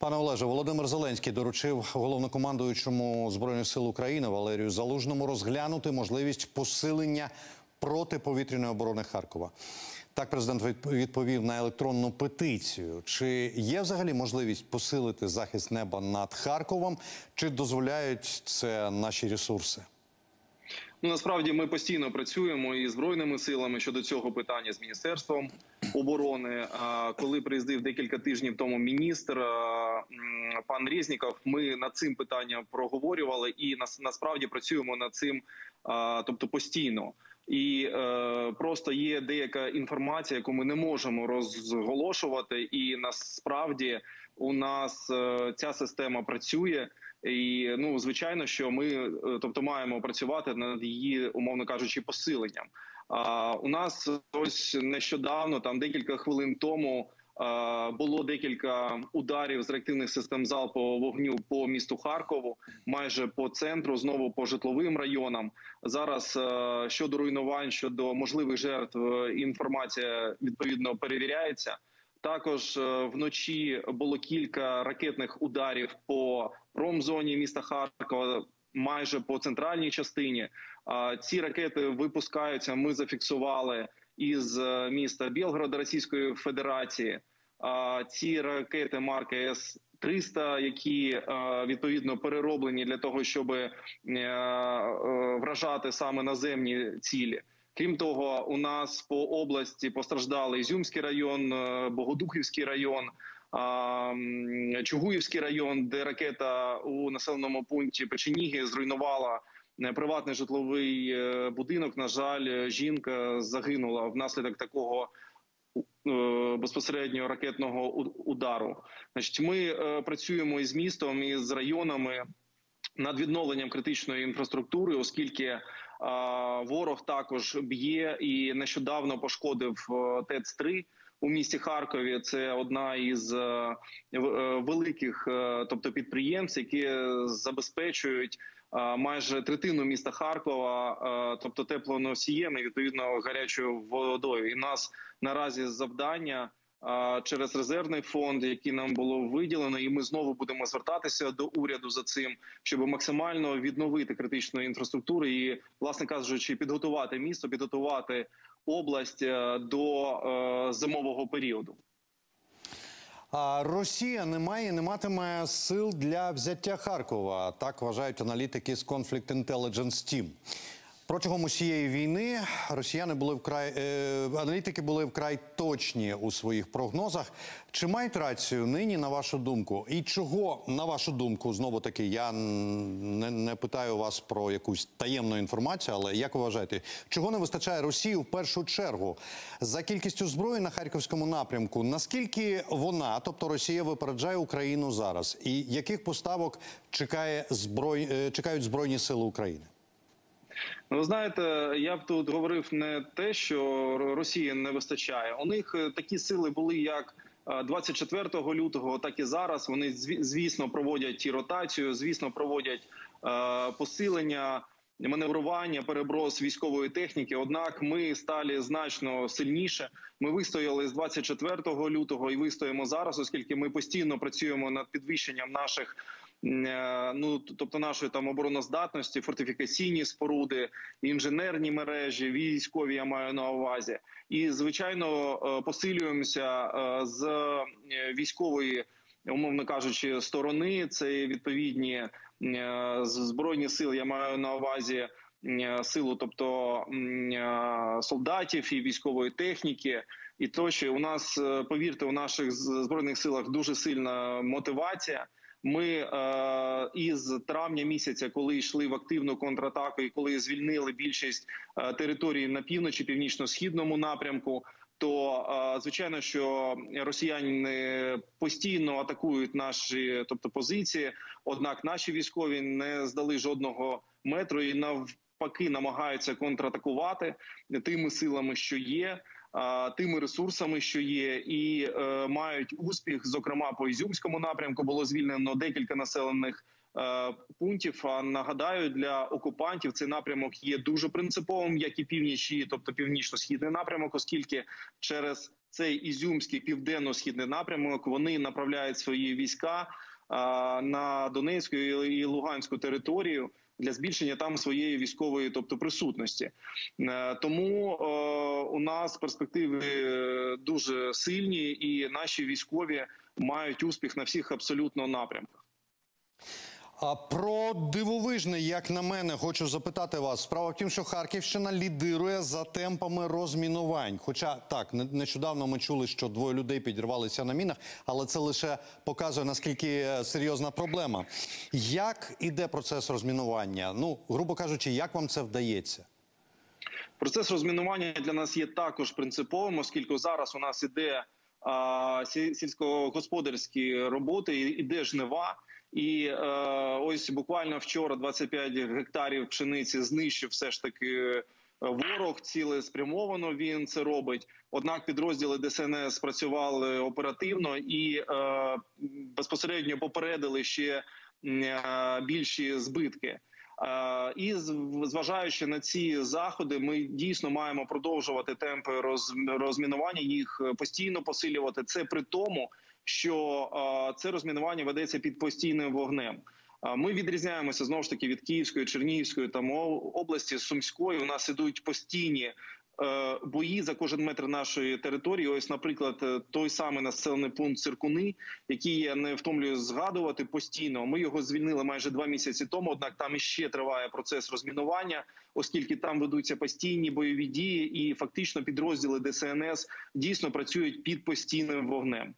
Пане Олеже, Володимир Зеленський доручив головнокомандуючому збройних сил України Валерію Залужному розглянути можливість посилення протиповітряної оборони Харкова. Так, президент відп- відповів на електронну петицію. Чи є взагалі можливість посилити захист неба над Харковом, чи дозволяють це наші ресурси? Ну насправді ми постійно працюємо із збройними силами щодо цього питання з міністерством оборони. Коли приїздив декілька тижнів тому міністр пан Резніков, ми над цим питанням проговорювали і нас насправді працюємо над цим, тобто постійно. І е, просто є деяка інформація, яку ми не можемо розголошувати, і насправді у нас е, ця система працює. І ну звичайно, що ми е, тобто маємо працювати над її, умовно кажучи, посиленням. А у нас ось нещодавно, там декілька хвилин тому. Було декілька ударів з реактивних систем залпового вогню по місту Харкову, майже по центру, знову по житловим районам. Зараз е, щодо руйнувань, щодо можливих жертв, е, інформація відповідно перевіряється. Також е, вночі було кілька ракетних ударів по промзоні міста Харкова, майже по центральній частині. Ці ракети випускаються. Ми зафіксували із е, міста Білгорода Російської Федерації. Ці ракети марки С. 300, які е, відповідно перероблені для того, щоб вражати саме наземні цілі. Крім того, у нас по області постраждали Ізюмський район, е, Богодухівський район, Чугуївський район, де ракета у населеному пункті Печеніги зруйнувала е, приватний житловий е, будинок. На жаль, жінка загинула внаслідок такого е, безпосередньо ракетного удару. Значить, ми працюємо із містом і з районами над відновленням критичної інфраструктури, оскільки ворог також б'є і нещодавно пошкодив е, ТЕЦ 3 у місті Харкові. Це одна із е, е, великих, тобто підприємств, які забезпечують. Майже третину міста Харкова, тобто теплоносієм і відповідно гарячою водою. І нас наразі завдання через резервний фонд, який нам було виділено, і ми знову будемо звертатися до уряду за цим, щоб максимально відновити критичну інфраструктуру і, власне кажучи, підготувати місто, підготувати область е, до е, зимового періоду. А Росія не має, і не матиме сил для взяття Харкова. Так вважають аналітики з Conflict Intelligence Team. Протягом усієї війни росіяни були вкрай е, аналітики були вкрай точні у своїх прогнозах. Чи мають рацію нині, на вашу думку? І чого, на вашу думку, знову таки, я не, не питаю вас про якусь таємну інформацію, але як ви вважаєте, чого не вистачає Росії в першу чергу за кількістю зброї на харківському напрямку? Наскільки вона, тобто Росія, випереджає Україну зараз? І яких поставок чекає зброй, е, чекають збройні сили України? Ну, ви знаєте, я б тут говорив не те, що Росії не вистачає. У них е, такі сили були як. е, 24 лютого, так і зараз вони зві- звісно проводять і ротацію, звісно, проводять е, посилення, маневрування, переброс військової техніки. Однак ми стали значно сильніше. Ми вистояли з 24 лютого і вистоїмо зараз, оскільки ми постійно працюємо над підвищенням наших е, ну тобто нашої там обороноздатності, фортифікаційні споруди, інженерні мережі, військові я маю на увазі, і звичайно е, посилюємося е, з е, військової. Умовно кажучи, сторони це відповідні е, збройні сили. Я маю на увазі е, силу, тобто е, солдатів і військової техніки, і тощо у нас е, повірте, у наших збройних силах дуже сильна мотивація. Ми е, із травня місяця, коли йшли в активну контратаку, і коли звільнили більшість е, території на півночі, північно-східному напрямку. То е, звичайно, що росіяни постійно атакують наші, тобто позиції. Однак наші військові не здали жодного метру і навпаки намагаються контратакувати тими силами, що є тими ресурсами, що є, і е, мають успіх. Зокрема, по ізюмському напрямку було звільнено декілька населених. е, Пунктів а нагадаю для окупантів цей напрямок є дуже принциповим, як і північ, тобто північно-східний напрямок, оскільки через Це Ізюмський південно-східний напрямок. Вони направляють свої війська на Донецьку і Луганську територію для збільшення там своєї військової, тобто присутності. Е, Тому е, у нас перспективи е, дуже сильні, і наші військові мають успіх на всіх абсолютно напрямках. А про дивовижне, як на мене, хочу запитати вас. Справа в тім, що Харківщина лідирує за темпами розмінувань. Хоча так, не- нещодавно ми чули, що двоє людей підірвалися на мінах, але це лише показує наскільки е, серйозна проблема. Як іде процес розмінування? Ну, грубо кажучи, як вам це вдається? Процес розмінування для нас є також принциповим, оскільки зараз у нас іде а, сільськогосподарські роботи, іде жнива. І е, ось буквально вчора 25 гектарів пшениці знищив все ж таки е, ворог. Цілеспрямовано він це робить. Однак підрозділи ДСНС працювали оперативно і е, безпосередньо попередили ще е, більші збитки. Е, І зважаючи на ці заходи, ми дійсно маємо продовжувати темпи роз- розмінування, їх постійно посилювати. Це при тому, що це розмінування ведеться під постійним вогнем. Ми відрізняємося знову ж таки від Київської, Чернігівської там області Сумської. У нас ідуть постійні е, бої за кожен метр нашої території. Ось, наприклад, е, той самий населений пункт Циркуни, який я не втомлюю згадувати постійно. Ми його звільнили майже два місяці тому. Однак там іще триває процес розмінування, оскільки там ведуться постійні бойові дії, і фактично підрозділи ДСНС дійсно працюють під постійним вогнем.